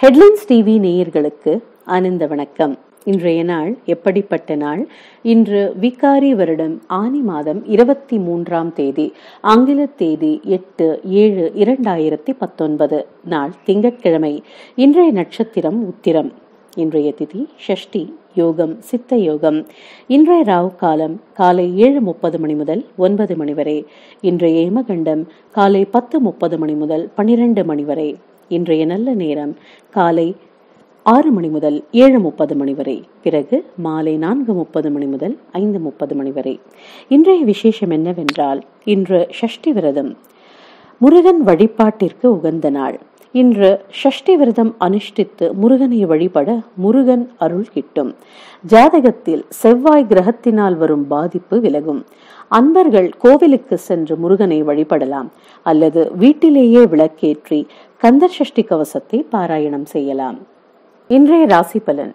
Headlines TV நேயர்களுக்கு ஆனந்த வணக்கம். இன்றைய நாள் எப்படிப்பட்ட நாள்? இன்று விகாரி வருடம் ஆனி மாதம் இருபத்தி மூன்றாம் தேதி ஆங்கில தேதி எட்டு ஏழு இரண்டாயிரத்தி பத்தொன்பது நாள் திங்கட்கிழமை இன்றைய நட்சத்திரம் உத்திரம். இன்றைய திதி ஷஷ்டி யோகம் சித்த யோகம். இன்றைய ராவு காலம் காலை ஏழு முப்பது மணி முதல் ஒன்பது மணி வரை. இன்றைய ஏமகண்டம் காலை பத்து முப்பது மணி முதல் பனிரெண்டு மணி வரை. இன்றைய நல்ல நேரம் காலை ஆறு மணி முதல் ஏழு முப்பது மணி வரை. பிறகு மாலை நான்கு முப்பது மணி முதல் ஐந்து முப்பது மணி வரை. இன்றைய விசேஷம் என்னவென்றால் இன்று ஷஷ்டி விரதம் முருகன் வழிபாட்டிற்கு உகந்த நாள். இன்று ஷஷ்டி விரதம் அனுஷ்டித்து முருகனை வழிபட முருகன் அருள் கிட்டும். ஜாதகத்தில் செவ்வாய் கிரகத்தினால் வரும் பாதிப்பு விலகும். அன்பர்கள் கோவிலுக்கு சென்று முருகனை வழிபடலாம். அல்லது வீட்டிலேயே விளக்கேற்றி கந்தர் சஷ்டி கவசத்தை பாராயணம் செய்யலாம். இன்றைய ராசி பலன்.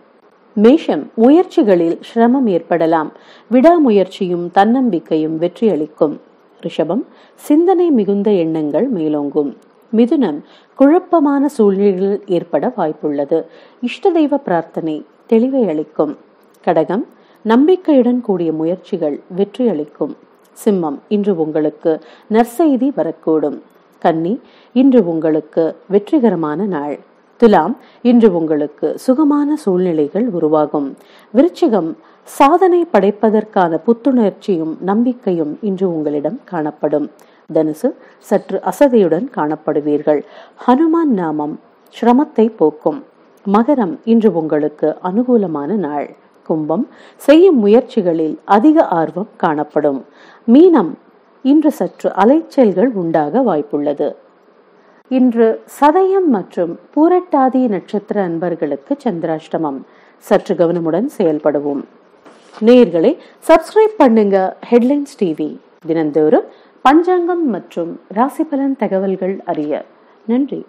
மேஷம் முயற்சிகளில் சிரமம் ஏற்படலாம். விடாமுயற்சியும் தன்னம்பிக்கையும் வெற்றியளிக்கும். ரிஷபம் சிந்தனை மிகுந்த எண்ணங்கள் மேலோங்கும். மிதுனம் குழப்பமான சூழ்நிலைகள் ஏற்பட வாய்ப்புள்ளது. இஷ்ட தெய்வ பிரார்த்தனை தெளிவை அளிக்கும். கடகம் நம்பிக்கையுடன் கூடிய முயற்சிகள் வெற்றி அளிக்கும். சிம்மம் இன்று உங்களுக்கு நற்செய்தி வரக்கூடும். கன்னி இன்று உங்களுக்கு வெற்றிகரமான நாள். துலாம் இன்று உங்களுக்கு சுகமான சூழ்நிலைகள் உருவாகும். விருச்சிகம் சாதனை படைப்பதற்கான புத்துணர்ச்சியும் நம்பிக்கையும் இன்று உங்களிடம் காணப்படும். தனுசு சற்று அசதியுடன் காணப்படுவீர்கள். ஹனுமான் நாமம் சிரமத்தை போக்கும். மகரம் இன்று உங்களுக்கு அனுகூலமான நாள். கும்பம் செய்யும் முயற்சிகளில் அதிக ஆர்வம் காணப்படும். மீனம் இன்று சற்று அலைச்சல்கள் உண்டாக வாய்ப்புள்ளது. இன்று சதயம் மற்றும் பூரட்டாதி நட்சத்திர அன்பர்களுக்கு சந்திராஷ்டமம். சற்று கவனமுடன் செயல்படுவோம். நேயர்களை சப்ஸ்கிரைப் பண்ணுங்க ஹெட்லைன்ஸ் டிவி தினந்தோறும் பஞ்சாங்கம் மற்றும் ராசிபலன் தகவல்கள் அறிய நன்றி.